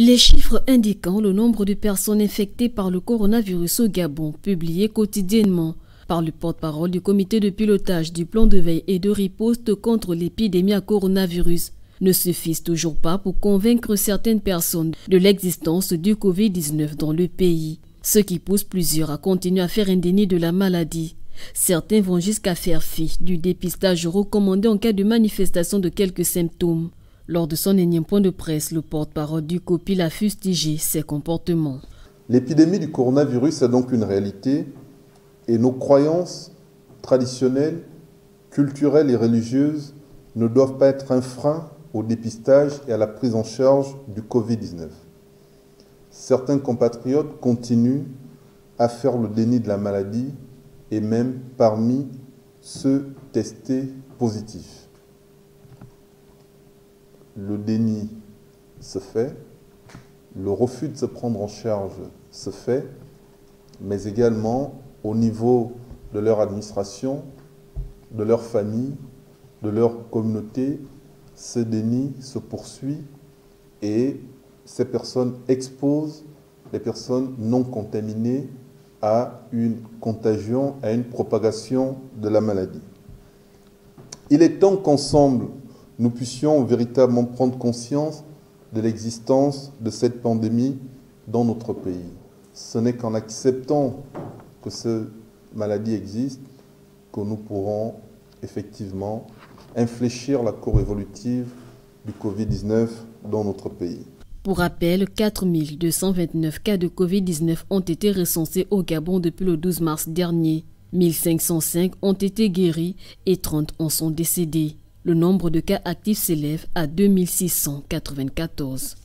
Les chiffres indiquant le nombre de personnes infectées par le coronavirus au Gabon, publiés quotidiennement par le porte-parole du comité de pilotage du plan de veille et de riposte contre l'épidémie à coronavirus, ne suffisent toujours pas pour convaincre certaines personnes de l'existence du Covid-19 dans le pays, ce qui pousse plusieurs à continuer à faire un déni de la maladie. Certains vont jusqu'à faire fi du dépistage recommandé en cas de manifestation de quelques symptômes. Lors de son énième point de presse, le porte-parole du COPIL a fustigé ses comportements. L'épidémie du coronavirus est donc une réalité et nos croyances traditionnelles, culturelles et religieuses ne doivent pas être un frein au dépistage et à la prise en charge du Covid-19. Certains compatriotes continuent à faire le déni de la maladie et même parmi ceux testés positifs le déni se fait, le refus de se prendre en charge se fait, mais également au niveau de leur administration, de leur famille, de leur communauté, ce déni se poursuit et ces personnes exposent les personnes non contaminées à une contagion, à une propagation de la maladie. Il est temps qu'ensemble, nous puissions véritablement prendre conscience de l'existence de cette pandémie dans notre pays. Ce n'est qu'en acceptant que cette maladie existe que nous pourrons effectivement infléchir la cour évolutive du Covid-19 dans notre pays. Pour rappel, 4229 cas de Covid-19 ont été recensés au Gabon depuis le 12 mars dernier. 1505 ont été guéris et 30 en sont décédés. Le nombre de cas actifs s'élève à 2694.